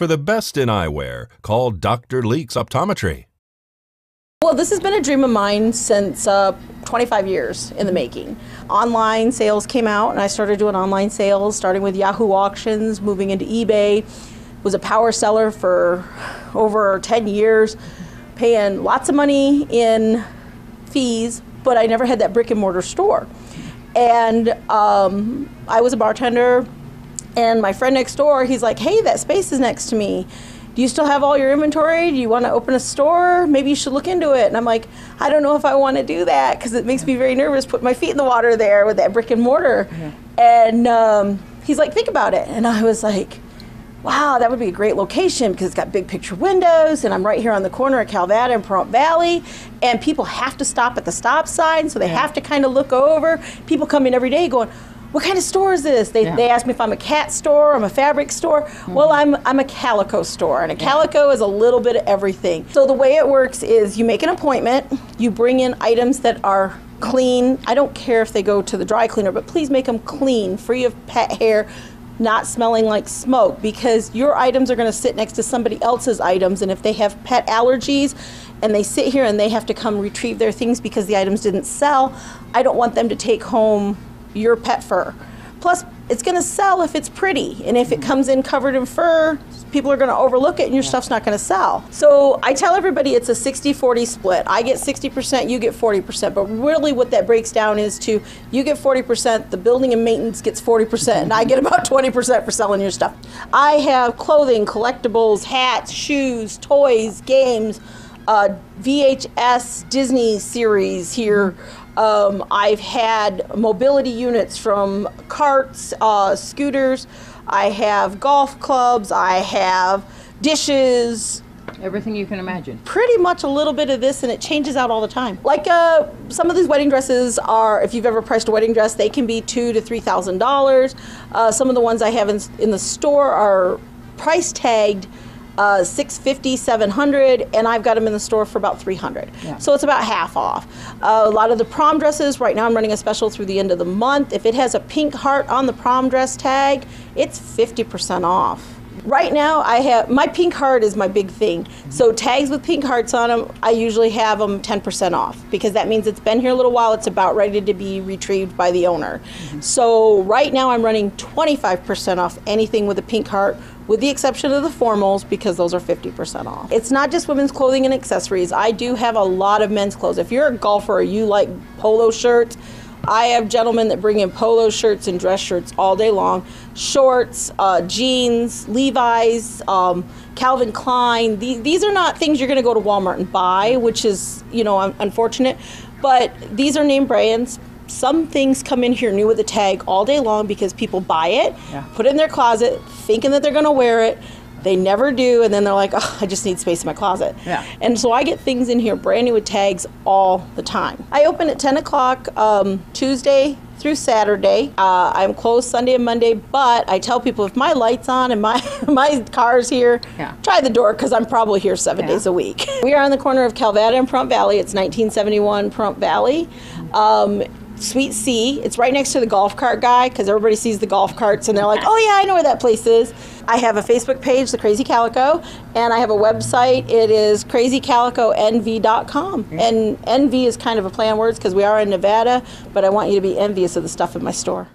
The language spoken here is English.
For the best in eyewear, call Dr. Leeks Optometry. Well, this has been a dream of mine since uh, 25 years in the making. Online sales came out, and I started doing online sales, starting with Yahoo Auctions, moving into eBay. Was a power seller for over 10 years, paying lots of money in fees, but I never had that brick and mortar store. And um, I was a bartender, and my friend next door, he's like, "Hey, that space is next to me." do you still have all your inventory? Do you want to open a store? Maybe you should look into it. And I'm like, I don't know if I want to do that because it makes me very nervous. Put my feet in the water there with that brick and mortar. Yeah. And um, he's like, think about it. And I was like, wow, that would be a great location because it's got big picture windows and I'm right here on the corner of Calvada and Pahrump Valley. And people have to stop at the stop sign, so they yeah. have to kind of look over. People come in every day going, what kind of store is this? They, yeah. they ask me if I'm a cat store, I'm a fabric store. Mm-hmm. Well, I'm, I'm a calico store, and a calico yeah. is a little bit of everything. So the way it works is you make an appointment, you bring in items that are clean. I don't care if they go to the dry cleaner, but please make them clean, free of pet hair, not smelling like smoke, because your items are going to sit next to somebody else's items, and if they have pet allergies, and they sit here and they have to come retrieve their things because the items didn't sell, I don't want them to take home your pet fur. Plus, it's going to sell if it's pretty. And if it mm-hmm. comes in covered in fur, people are going to overlook it and your stuff's not going to sell. So I tell everybody it's a 60 40 split. I get 60%, you get 40%. But really, what that breaks down is to you get 40%, the building and maintenance gets 40%, and I get about 20% for selling your stuff. I have clothing, collectibles, hats, shoes, toys, games. Uh, VHS Disney series here. Um, I've had mobility units from carts, uh, scooters. I have golf clubs. I have dishes. Everything you can imagine. Pretty much a little bit of this, and it changes out all the time. Like uh, some of these wedding dresses are, if you've ever priced a wedding dress, they can be two to three thousand uh, dollars. Some of the ones I have in, in the store are price tagged uh, 650 700 and i've got them in the store for about 300 yeah. so it's about half off. Uh, a lot of the prom dresses right now i'm running a special through the end of the month. If it has a pink heart on the prom dress tag it's 50% off Right now, I have my pink heart is my big thing. So tags with pink hearts on them, I usually have them 10% off because that means it's been here a little while. It's about ready to be retrieved by the owner. Mm-hmm. So right now, I'm running 25% off anything with a pink heart with the exception of the formals because those are 50% off. It's not just women's clothing and accessories. I do have a lot of men's clothes. If you're a golfer you like polo shirts, I have gentlemen that bring in polo shirts and dress shirts all day long, shorts, uh, jeans, Levi's, um, Calvin Klein. These, these are not things you're going to go to Walmart and buy, which is, you know, unfortunate. But these are name brands some things come in here new with a tag all day long because people buy it, yeah. put it in their closet, thinking that they're going to wear it. They never do, and then they're like, oh, I just need space in my closet. Yeah. And so I get things in here brand new with tags all the time. I open at 10 o'clock um, Tuesday through Saturday. Uh, I'm closed Sunday and Monday, but I tell people if my light's on and my my car's here, yeah. try the door because I'm probably here seven yeah. days a week. we are on the corner of Calvada and Pahrump Valley. It's 1971 Pahrump Valley. Um, Suite C. It's right next to the golf cart guy because everybody sees the golf carts and they're like, oh, yeah, I know where that place is. I have a Facebook page, The Crazy Calico, and I have a website. It is crazycaliconv.com. Mm-hmm. And NV is kind of a play on words because we are in Nevada, but I want you to be envious of the stuff in my store.